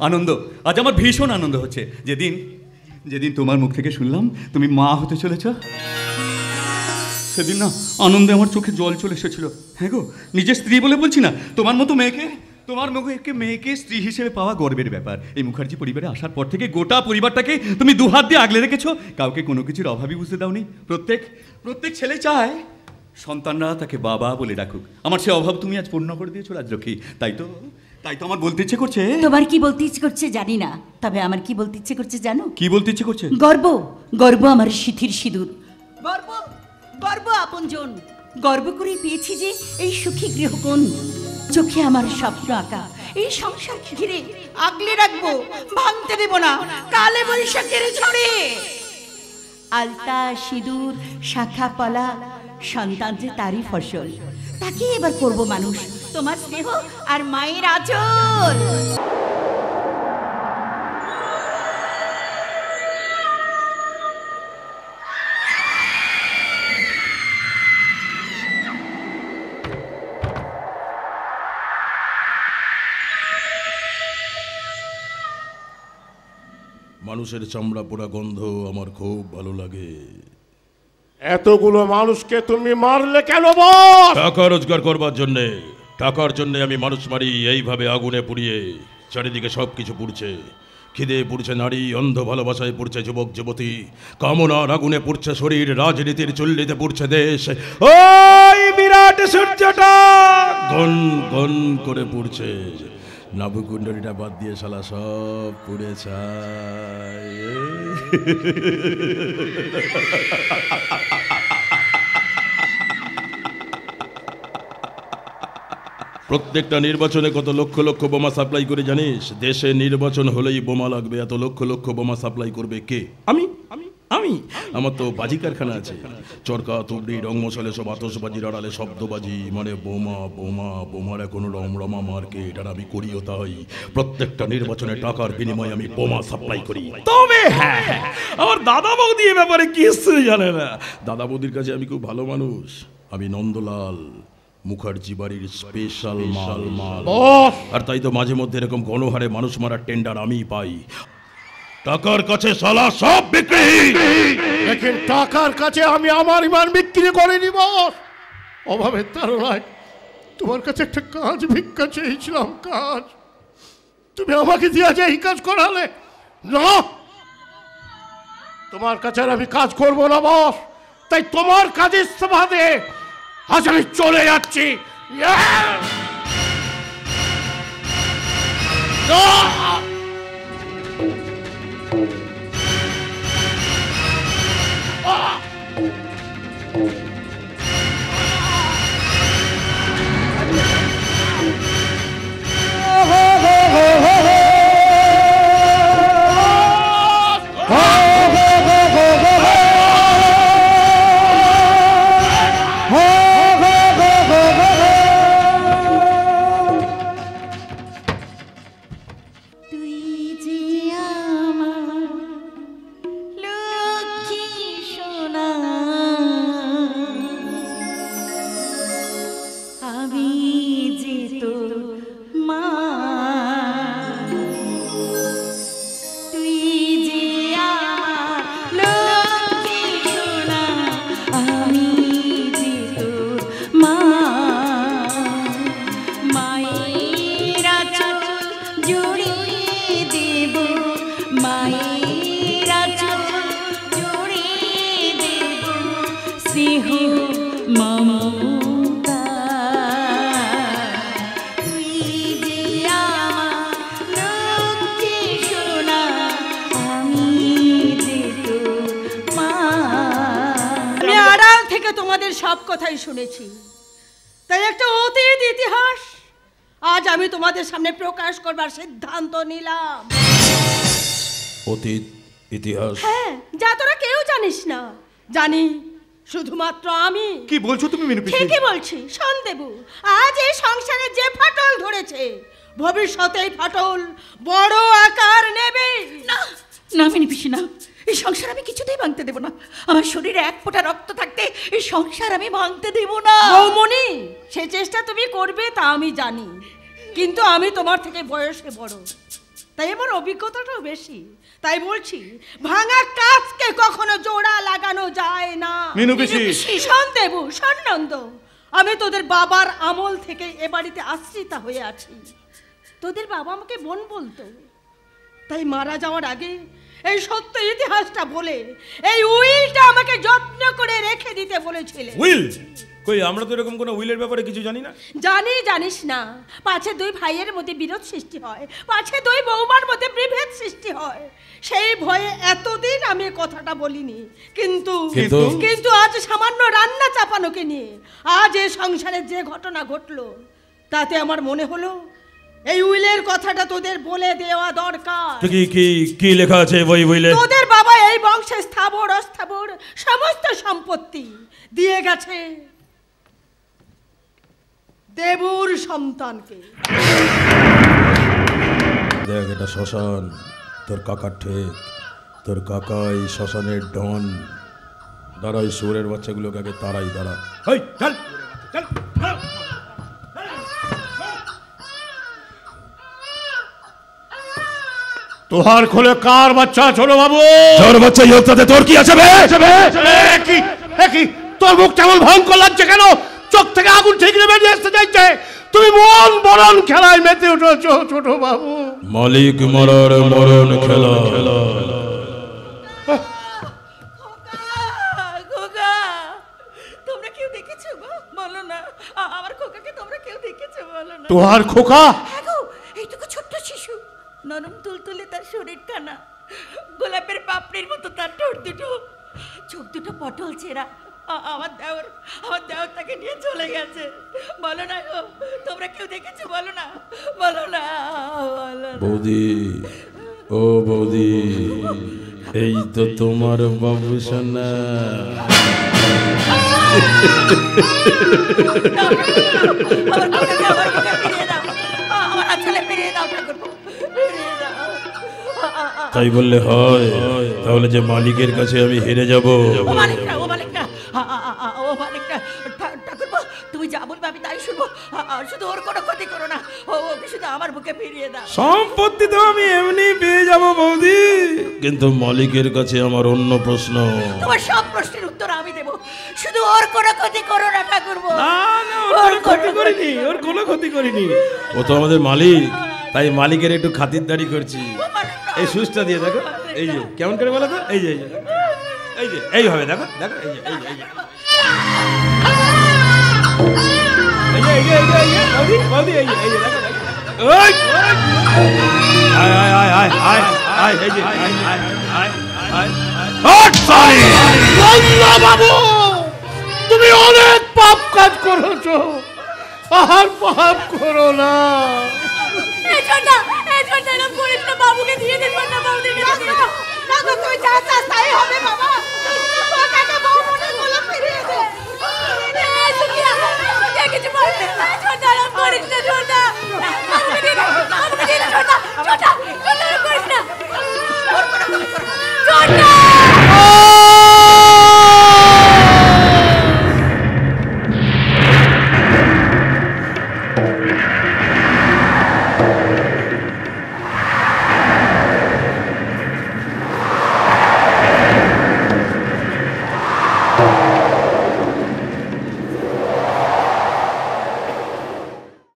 আনন্দ। আজ আমার ভীষণ আনন্দ হচ্ছে। যেদিন যেদিন তোমার মুখ থেকে শুনলাম, তুমি মা হতে চলেছ। সেদিন না আনন্দে আমার চোখে জল চলে এসেছিল। হ্যাঁ গো, নিজের স্ত্রী বলে বলছি না? তোমার মতো মেয়েকে, তোমার মুখে মেয়েকে স্ত্রী হিসেবে পাওয়া গর্বের ব্যাপার। এই মুখার্জি পরিবারে আসার পর থেকে গোটা পরিবারটাকে তুমি দুহাত দিয়ে আগলে রেখেছো। কাউকে কোনো কিছুর অভাবই বুঝতে দাওনি। প্রত্যেক প্রত্যেক ছেলে চায় সন্তানরা তাকে বাবা বলে ডাকুক। আমার সে অভাব তুমি আজ পূর্ণ করে দিয়েছ রাজলক্ষ্মী। তাই তো তাই তো আমার বলতে ইচ্ছে করছে। তোমার কি বলতে ইচ্ছে করছে জানি না তবে আমার কি বলতে ইচ্ছে করছে জানো? কি বলতে ইচ্ছে করছে? গর্ব গর্ব আমার সিথির সিঁদুর। গর্ব গর্ব আপনজন। গর্ব করে পেয়েছি যে এই সুখী গৃহকোণ চোখে আমার স্বপ্ন আঁকা এই সংসার ঘিরে আগলে রাখব ভাঙতে দেব না কালে বৈশাখের ঝড়ে। আলতা সিঁদুর শাখা পলা সন্তান যে তারই ফসল তাকে এবার করব মানুষ। তোমার স্নেহ আর মায়ের আচল। মানুষের চামড়া পোড়া গন্ধ আমার খুব ভালো লাগে। এতগুলো মানুষকে তুমি মারলে কেন বস টাকা রোজগার করবার জন্যে। টাকার জন্যে আমি মানুষ মারি, এইভাবে আগুনে পুড়িয়ে চারিদিকে সব কিছু পুড়ছে। খিদে পুড়ছে, নারী অন্ধ ভালোবাসায় পুড়ছে, যুবক, যুবতী। কামনার আগুনে পুড়ছে শরীর, রাজনীতির চুল্লিতে পুড়ছে দেশ। ওই বিরাট সূর্যটা গন গন করে পুড়ছে। নাভুকুণ্ডলীটা বাদ দিয়ে শালা সব পুড়ে ছায় প্রত্যেকটা নির্বাচনে কত লক্ষ লক্ষ বোমা সাপ্লাই করে জানিস? দেশে নির্বাচন হলেই বোমা লাগবে এত লক্ষ লক্ষ বোমা সাপ্লাই করবে কে? আমি? আমি? আমি? আমার তো বাজি কারখানা আছে। চরকা তুবড়ি রং মশালে সব আতসবাজির আড়ালে শব্দবাজি। মানে বোমা বোমা বোমার এখন রমরমা মার্কেট আর আমি করিও তাই। প্রত্যেকটা নির্বাচনে টাকার বিনিময়ে আমি বোমা সাপ্লাই করি। তবে হ্যাঁ হ্যাঁ, আমার দাদা বৌদি এ ব্যাপারে কিছু জানে না। দাদা বৌদির কাছে আমি খুব ভালো মানুষ। আমি নন্দলাল। মুখার্জি বাড়ির স্পেশাল মাল। মাল। আর তাই তো মাঝে মধ্যে এরকম গণহারে মানুষ মারার টেন্ডার আমি পাই। টাকার কাছে সালা সব বিক্রি! দেখেন টাকার কাছে আমি আমার ইমান বিক্রি করে নিব অভাবের তারণায় তোমার কাছে একটা কাজ ভিক্ষা চেয়েছিলাম কাজ। তুমি আমাকে দিয়া যে এই কাজ করালে না! তোমার কাছে আর আমি কাজ করব না বস! তাই তোমার কাজে ইস্তফা দে আজ আমি চলে যাচ্ছি Yeah! তোমাদের সব কথাই শুনেছি। তাই একটা অতীত ইতিহাস আজ আমি তোমাদের সামনে প্রকাশ করবার সিদ্ধান্ত নিলাম। অতীত ইতিহাস? হ্যাঁ যা তোরা কেউ জানিস না। জানি শুধুমাত্র আমি। কি বলছো তুমি মিনু ঠিকই বলছি সন্দেবু আজ এই সংসারে যে ফাটল ধরেছে ভবিষ্যতে এই ফাটল বড় আকার নেবে। না না মিনি পিসি না। এই সংসার আমি কিছুতেই ভাঙতে দেব না। আমার শরীরে এক ফোঁটা রক্ত থাকতে এই সংসার আমি ভাঙতে দেব না। বৌমনি সে চেষ্টা তুমি করবে তা আমি জানি। কিন্তু আমি তোমার থেকে বয়সে বড়। তাই আমার অভিজ্ঞতাটাও বেশি। তাই বলছি ভাঙা কাজকে কখনো জোড়া লাগানো যায় না। মিনু। শোন দেবু সন্নন্দ আমি তোদের বাবার আমল থেকে এ বাড়িতে আশ্রিতা হয়ে আছি। তোদের বাবা আমাকে বোন বলতো। তাই মারা যাওয়ার আগে এই সত্য ইতিহাসটা বলে এই উইলটা আমাকে যত্ন করে রেখে দিতে বলেছিলে। উইল? কই আমরা তো এরকম কোনো উইলের ব্যাপারে কিছু জানি না? জানি জানিস না। পাছে দুই ভাইয়ের মধ্যে বিরোধ সৃষ্টি হয় পাছে দুই বৌমার মধ্যে বিভেদ সৃষ্টি হয়। সেই ভয়ে এতদিন আমি কথাটা বলিনি। কিন্তু? কিন্তু? আজ সামান্য রান্না চাপানোকে নিয়ে আজ এ সংসারে যে ঘটনা ঘটলো তাতে আমার মনে হলো এই উইলের কথাটা তোদের বলে দেওয়া দরকার। কি কি কি লেখা আছে বই বইলে তোদের বাবা এই বংশে স্থাবর অস্থাবর সমস্ত সম্পত্তি দিয়ে গেছে। দেবুর সন্তানকে। দেখ এটা শ্মশান তোর কাকার ঠিক তোর কাকা এই শ্মশানের ডন। দাঁড়াই সুরের বাচ্চাগুলোকে আগে তারাই দাঁড়া। চল চল। তোহার খোলে কার বাচ্চা ছোট বাবু? তোর বাচ্চা ইয়োগটাতে তোর কি আছে বে? কি কি তোর মুখ কেমন ভয়ঙ্কর লাগছে কেন? চোখ থেকে আগুন ঠিকরে বেরিয়ে আসতে চাইছে। তুমি মন বরণ খেলায় মেতে উঠেছো ছোট বাবু। মালিক মরার মরণ খেলা। খোকা তোমরা কেউ গোলাপের পাপড়ির মতো তার ঠোঁট দুটো। চোখ দুটো পটল আ- আমার দেওর আমার দেওর তাকে নিয়ে চলে গেছে। বলো না গো তোমরা কেউ দেখেছ? বলো না বলো না বলো না। বৌদি ও বৌদি এই তো তোমার বাবু সোনা আমার তাই বললে হয় তাহলে যে মালিকের কাছে আমি হেরে যাব। ও মালিকটা ও মালিকটা ও তুমি যা বলবে আমি তাই শুনব। শুধু ওর কোনো ক্ষতি করো না ও ওকে শুধু আমার বুকে ফিরিয়ে দাও। সম্পত্তি তো আমি এমনি পেয়ে যাব বৌদি। কিন্তু মালিকের কাছে আমার অন্য প্রশ্ন। তোমার সব প্রশ্নের উত্তর আমি দেব। শুধু ওর কোনো ক্ষতি করো না ঠাকুরপো। ওর ক্ষতি করিনি ওর কোনো ক্ষতি করিনি। ও তো আমাদের মালিক। তাই মালিকের একটু খাতিরদারি করছি এই সুচটা দিয়ে দেখো এই যে কেমন করে বলো তো এই যে এই যে এই যে এইভাবে দেখো দেখো এই যে এই যে বাবু তুমি অনেক পাপ কাজ করেছ আর পাপ করো না ছোটা এই ছোটা এরকম করিস না বাবুকে দিয়ে দে ছোটা বাবুদেরকে দিয়ে দাও না তো তুই যা চাস তাই হবে বাবা। মনে দে কিছু বলবে না ছোটা এরকম করিস না ছোটা বাবুকে দিয়ে দে বাবুকে দিয়ে দে ছোটা ছোটা ছোটা করিস না। ওর কোনো